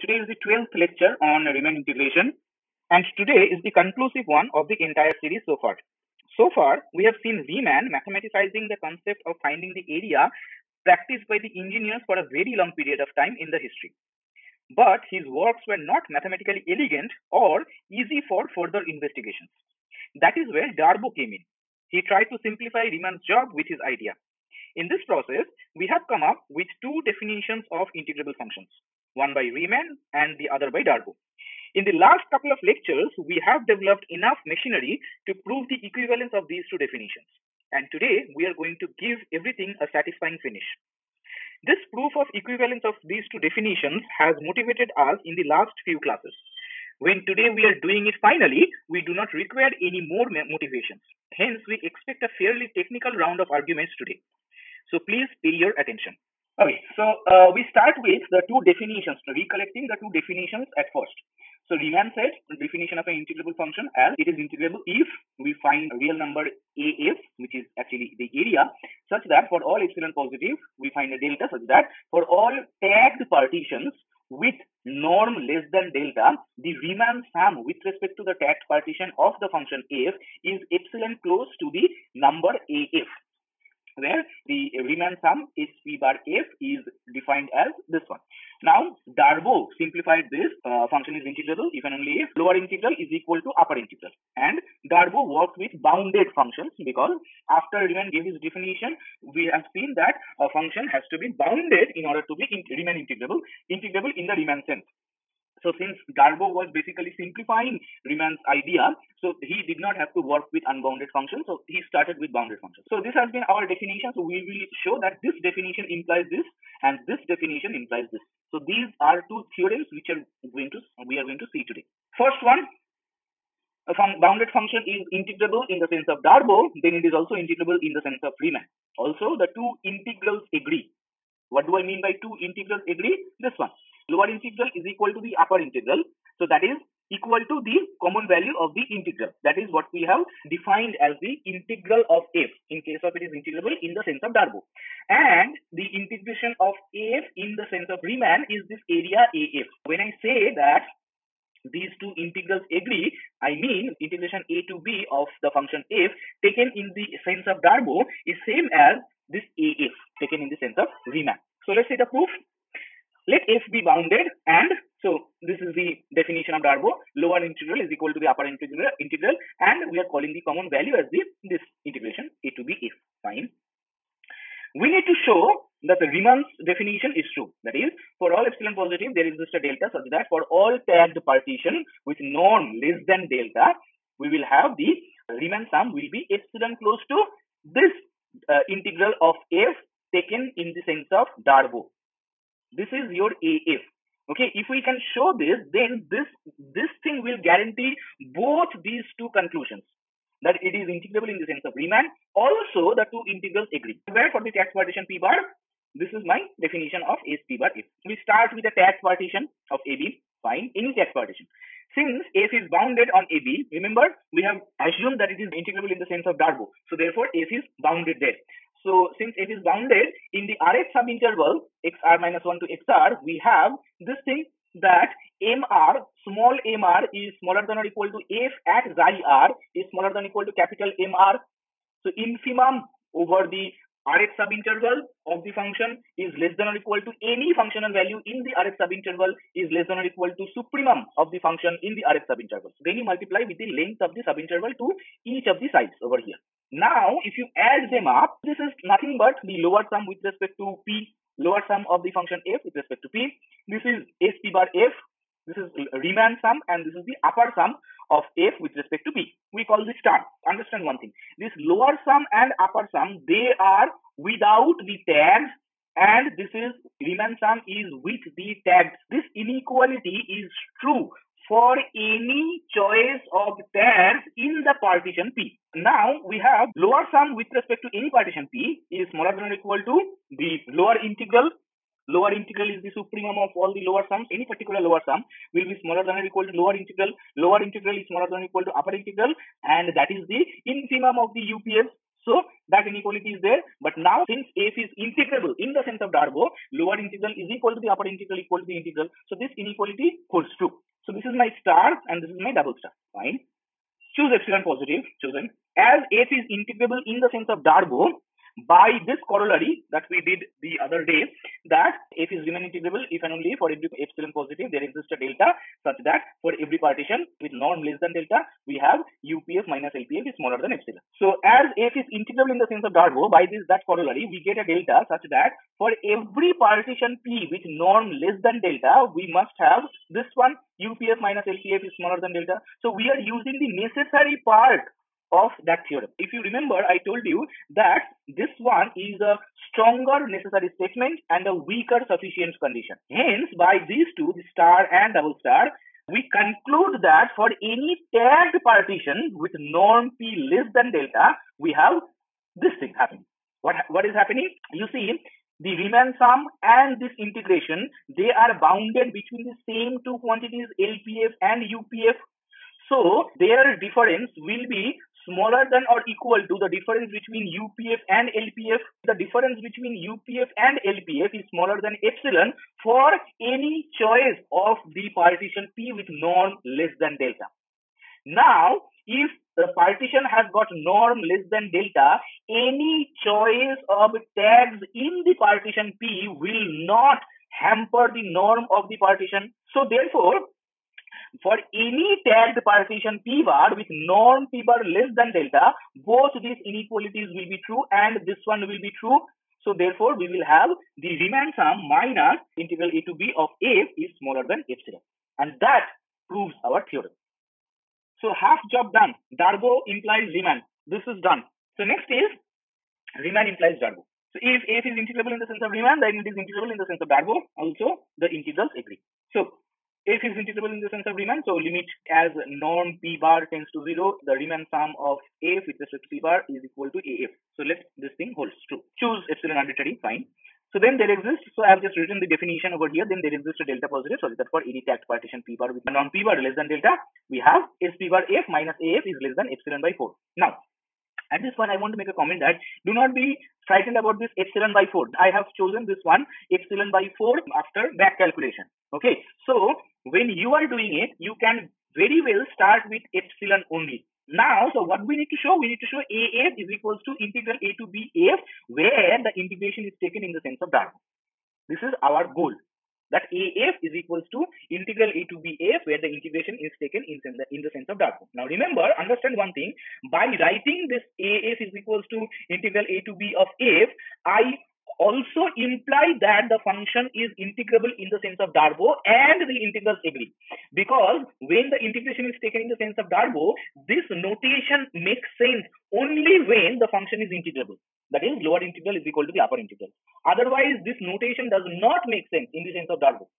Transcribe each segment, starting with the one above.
Today is the 12th lecture on Riemann integration and today is the conclusive one of the entire series so far. So far, we have seen Riemann mathematicizing the concept of finding the area practiced by the engineers for a very long period of time in the history. But his works were not mathematically elegant or easy for further investigations. That is where Darboux came in. He tried to simplify Riemann's job with his idea. In this process, we have come up with two definitions of integrable functions, one by Riemann and the other by Darboux. In the last couple of lectures, we have developed enough machinery to prove the equivalence of these two definitions. And today, we are going to give everything a satisfying finish. This proof of equivalence of these two definitions has motivated us in the last few classes. When today we are doing it finally, we do not require any more motivations. Hence, we expect a fairly technical round of arguments today. So please pay your attention. Okay, so uh, we start with the two definitions, recollecting the two definitions at first. So Riemann said the definition of an integrable function as it is integrable if we find a real number AF, which is actually the area, such that for all epsilon positive, we find a delta such that for all tagged partitions with norm less than delta, the Riemann sum with respect to the tagged partition of the function f is epsilon close to the number AF where the Riemann sum is P bar F is defined as this one. Now, Darboux simplified this uh, function is integrable if and only if lower integral is equal to upper integral. And Darboux worked with bounded functions because after Riemann gave his definition, we have seen that a function has to be bounded in order to be in Riemann integrable, integrable in the Riemann sense. So since Darboux was basically simplifying Riemann's idea, so he did not have to work with unbounded functions. So he started with bounded functions. So this has been our definition. So we will show that this definition implies this and this definition implies this. So these are two theorems which are going to we are going to see today. First one, uh, a fun bounded function is integrable in the sense of Darboux, then it is also integrable in the sense of Riemann. Also, the two integrals agree. What do I mean by two integrals agree? This one lower integral is equal to the upper integral. So that is equal to the common value of the integral. That is what we have defined as the integral of f in case of it is integrable in the sense of Darboux. And the integration of f in the sense of Riemann is this area AF. When I say that these two integrals agree, I mean integration a to b of the function f taken in the sense of Darboux is same as this AF taken in the sense of Riemann. So let's say the proof let f be bounded and so this is the definition of Darboux. Lower integral is equal to the upper integral, integral and we are calling the common value as the this integration a to b f. Fine. We need to show that the Riemann's definition is true. That is, for all epsilon positive, there exists a delta such that for all tagged partition with norm less than delta, we will have the Riemann sum will be epsilon close to this uh, integral of f taken in the sense of Darboux. This is your AF. Okay, if we can show this, then this this thing will guarantee both these two conclusions that it is integrable in the sense of Riemann. Also, the two integrals agree. Where for the tax partition P bar, this is my definition of S P bar F. We start with the tax partition of AB. Fine, any tax partition. Since F is bounded on AB, remember we have assumed that it is integrable in the sense of Darboux. So therefore, F is bounded there. So since it is bounded in the Rx subinterval xr minus 1 to xr, we have this thing that mr, small mr is smaller than or equal to f at xi r is smaller than or equal to capital mr. So infimum over the Rx subinterval of the function is less than or equal to any functional value in the Rx subinterval is less than or equal to supremum of the function in the Rx subinterval. Then you multiply with the length of the subinterval to each of the sides over here. Now, if you add them up, this is nothing but the lower sum with respect to p, lower sum of the function f with respect to p. This is sp bar f. This is Riemann sum, and this is the upper sum of f with respect to b. We call this term. Understand one thing. This lower sum and upper sum, they are without the tags and this is Riemann sum is with the tags. This inequality is true for any choice of tags in the partition P. Now we have lower sum with respect to any partition P is smaller than or equal to the lower integral. Lower integral is the supremum of all the lower sums. Any particular lower sum will be smaller than or equal to lower integral. Lower integral is smaller than or equal to upper integral and that is the infimum of the UPS. So that inequality is there. But now since f is integrable in the sense of Darboux, lower integral is equal to the upper integral equal to the integral. So this inequality holds true. So this is my star and this is my double star. Fine. Choose epsilon positive, chosen. As f is integrable in the sense of Darboux, by this corollary that we did the other day that f is Riemann integrable if and only for every epsilon positive there exists a delta such that for every partition with norm less than delta we have UPF minus LPF is smaller than epsilon. So as f is integrable in the sense of Darboux by this that corollary we get a delta such that for every partition P with norm less than delta we must have this one UPF minus LPF is smaller than delta. So we are using the necessary part of that theorem. If you remember, I told you that this one is a stronger necessary statement and a weaker sufficient condition. Hence, by these two, the star and double star, we conclude that for any tagged partition with norm p less than delta, we have this thing happening. What, what is happening? You see, the Riemann sum and this integration, they are bounded between the same two quantities LPF and UPF. So their difference will be smaller than or equal to the difference between UPF and LPF. The difference between UPF and LPF is smaller than epsilon for any choice of the partition P with norm less than delta. Now, if the partition has got norm less than delta, any choice of tags in the partition P will not hamper the norm of the partition. So therefore, for any tagged partition p bar with norm p bar less than delta, both these inequalities will be true and this one will be true. So therefore, we will have the Riemann sum minus integral a to b of f is smaller than epsilon. And that proves our theorem. So half job done. Darboux implies Riemann. This is done. So next is Riemann implies Darboux. So if f is integrable in the sense of Riemann, then it is integrable in the sense of Darboux. Also, the integrals agree. So f is integrable in the sense of Riemann. So limit as norm p bar tends to zero, the Riemann sum of f with respect to p bar is equal to af. So let this thing holds true. Choose epsilon arbitrary, fine. So then there exists, so I have just written the definition over here, then there exists a delta positive, so that for any tagged partition p bar with norm p bar less than delta, we have s p bar f minus af is less than epsilon by 4. Now, at this point, I want to make a comment that do not be frightened about this epsilon by 4. I have chosen this one epsilon by 4 after back calculation. Okay, so when you are doing it, you can very well start with epsilon only. Now, so what we need to show? We need to show AF is equals to integral A to B F, where the integration is taken in the sense of Darboux. This is our goal. That AF is equals to integral A to B F, where the integration is taken in, the, in the sense of Darboux. Now, remember, understand one thing. By writing this AF is equals to integral A to B of F, I also imply that the function is integrable in the sense of Darboux and the integrals agree. Because when the integration is taken in the sense of Darboux, this notation makes sense only when the function is integrable. That is, lower integral is equal to the upper integral. Otherwise, this notation does not make sense in the sense of Darboux.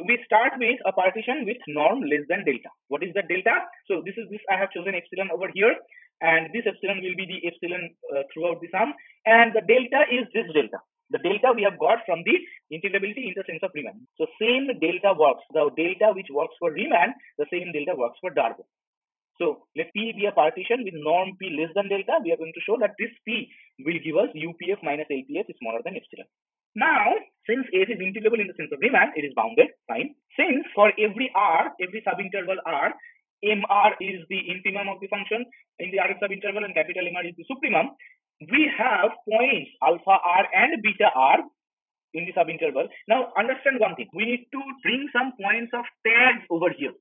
We start with a partition with norm less than delta. What is that delta? So this is this I have chosen epsilon over here and this epsilon will be the epsilon uh, throughout the sum and the delta is this delta the delta we have got from the integrability in the sense of Riemann. So same delta works. The delta which works for Riemann, the same delta works for Darboux. So let P be a partition with norm P less than delta. We are going to show that this P will give us UPF minus LPF is smaller than epsilon. Now, since F is integrable in the sense of Riemann, it is bounded, fine. Since for every R, every subinterval R, MR is the infimum of the function in the R subinterval and capital MR is the supremum, we have points alpha r and beta r in the subinterval. Now understand one thing. We need to bring some points of tags over here.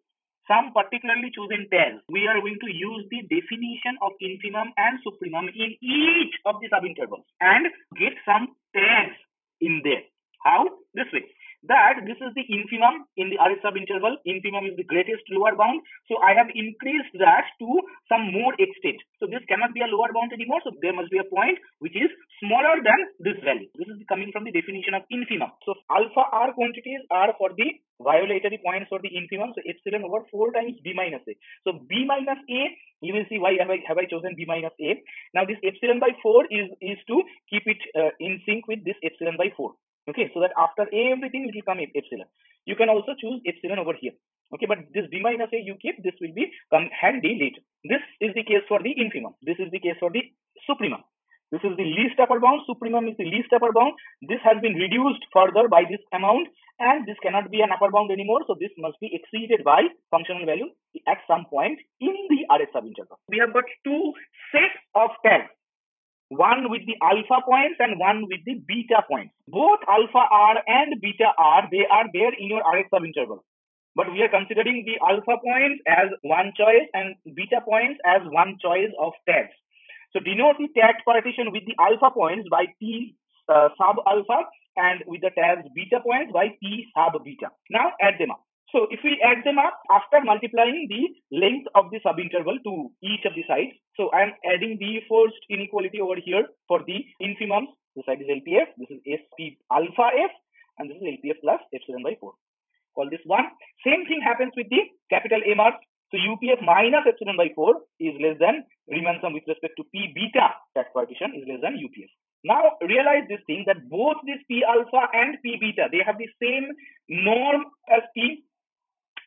Some particularly chosen tags. We are going to use the definition of infimum and supremum in each of the subintervals and get some tags in there. How? This way that this is the infimum in the R subinterval. Infimum is the greatest lower bound. So I have increased that to some more extent. So this cannot be a lower bound anymore. So there must be a point which is smaller than this value. This is coming from the definition of infimum. So alpha R quantities are for the violatory points for the infimum. So epsilon over 4 times B minus A. So B minus A, you will see why have I, have I chosen B minus A. Now this epsilon by 4 is, is to keep it uh, in sync with this epsilon by 4. Okay, so that after a everything will come epsilon. You can also choose epsilon over here. Okay, but this b minus a you keep, this will be come handy later. This is the case for the infimum. This is the case for the supremum. This is the least upper bound. Supremum is the least upper bound. This has been reduced further by this amount and this cannot be an upper bound anymore. So this must be exceeded by functional value at some point in the RH subinterval. We have got two sets of tags. One with the alpha points and one with the beta points. Both alpha R and beta R, they are there in your RH subinterval. But we are considering the alpha points as one choice and beta points as one choice of tags. So denote the tag partition with the alpha points by P uh, sub alpha and with the tags beta points by P sub beta. Now add them up. So if we add them up after multiplying the length of the subinterval to each of the sides. So I am adding the first inequality over here for the infimums. This side is LPF, this is SP alpha F, and this is LPF plus epsilon by 4. Call this one. Same thing happens with the capital MR. So UPF minus epsilon by 4 is less than Riemann sum with respect to P beta that partition is less than UPF. Now realize this thing that both this P alpha and P beta they have the same norm as P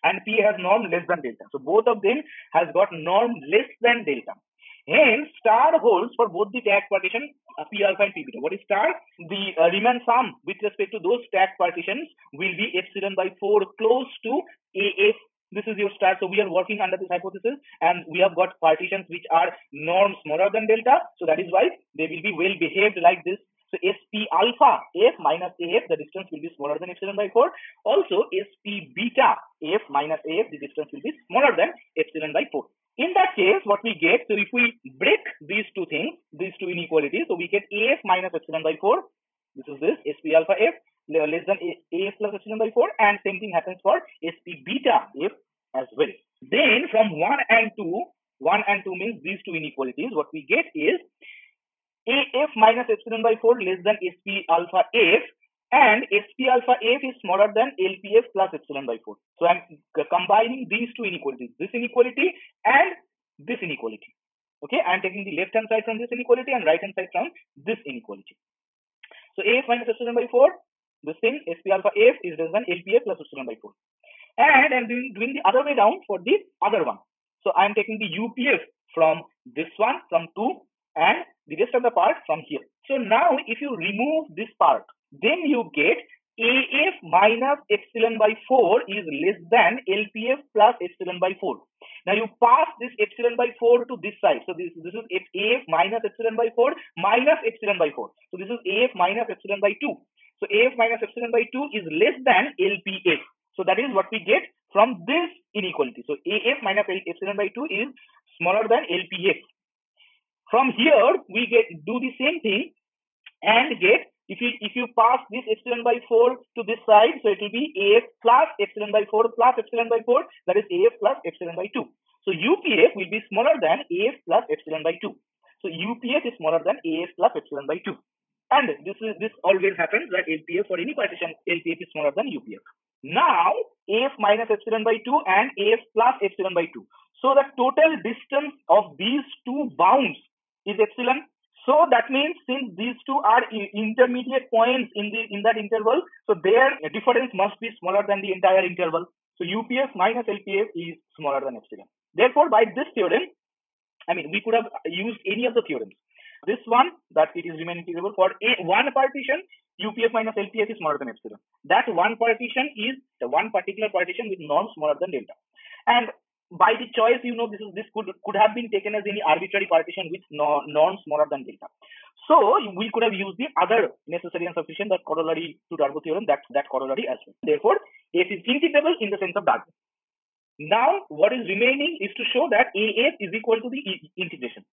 and P has norm less than delta. So both of them has got norm less than delta. Hence, star holds for both the tag partition uh, P alpha and P beta. What is star? The uh, Riemann sum with respect to those tag partitions will be epsilon by 4 close to AF. This is your star. So we are working under this hypothesis and we have got partitions which are norm smaller than delta. So that is why they will be well behaved like this. So SP alpha F minus AF, the distance will be smaller than epsilon by 4. Also SP beta F minus AF, the distance will be smaller than epsilon by 4. In that case, what we get, so if we break these two things, these two inequalities, so we get AF minus epsilon by 4. This is this, SP alpha F less than AF plus epsilon by 4 and same thing happens for SP beta F as well. Then from 1 and 2, 1 and 2 means these two inequalities, what we get is AF minus epsilon by 4 less than SP alpha F and SP alpha F is smaller than LPF plus epsilon by 4. So I'm combining these two inequalities, this inequality and this inequality. Okay, I'm taking the left hand side from this inequality and right hand side from this inequality. So AF minus epsilon by 4, this thing SP alpha F is less than LPF plus epsilon by 4. And I'm doing, doing the other way down for the other one. So I'm taking the UPF from this one, from 2 and the rest of the part from here. So now if you remove this part, then you get AF minus epsilon by 4 is less than LPF plus epsilon by 4. Now you pass this epsilon by 4 to this side. So this, this is AF minus epsilon by 4 minus epsilon by 4. So this is AF minus epsilon by 2. So AF minus epsilon by 2 is less than LPF. So that is what we get from this inequality. So AF minus epsilon by 2 is smaller than LPF. From here, we get do the same thing and get if you if you pass this epsilon by 4 to this side, so it will be AF plus epsilon by 4 plus epsilon by 4, that is AF plus epsilon by 2. So UPF will be smaller than AF plus epsilon by 2. So UPF is smaller than AF plus epsilon by 2. And this is this always happens that LPF for any partition, LPF is smaller than UPF. Now AF minus epsilon by 2 and AF plus epsilon by 2. So the total distance of these two bounds is epsilon so that means since these two are intermediate points in the in that interval, so their difference must be smaller than the entire interval. So UPF minus LPF is smaller than epsilon. Therefore, by this theorem, I mean we could have used any of the theorems. This one that it is Riemann integrable for a one partition, UPF minus LPF is smaller than epsilon. That one partition is the one particular partition with norm smaller than delta. And by the choice, you know, this is this could could have been taken as any arbitrary partition with no, norm smaller than delta. So we could have used the other necessary and sufficient that corollary to Darboux theorem that that corollary as well. Therefore, F is integrable in the sense of Darboux. Now, what is remaining is to show that AF is equal to the integration.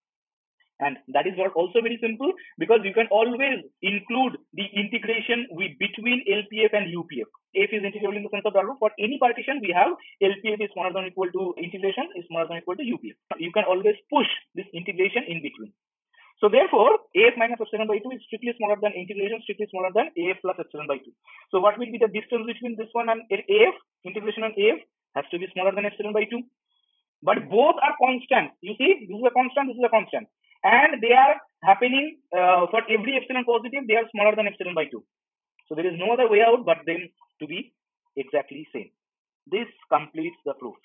And that is what also very simple because you can always include the integration with between LPF and UPF. F is integrable in the sense of Darboux. For any partition, we have LPF is smaller than equal to integration is smaller than equal to UPF. You can always push this integration in between. So therefore, AF minus epsilon by 2 is strictly smaller than integration, strictly smaller than AF plus epsilon by 2. So what will be the distance between this one and AF? Integration on AF has to be smaller than epsilon by 2. But both are constant. You see, this is a constant, this is a constant and they are happening uh, for every epsilon positive they are smaller than epsilon by 2 so there is no other way out but them to be exactly same. This completes the proof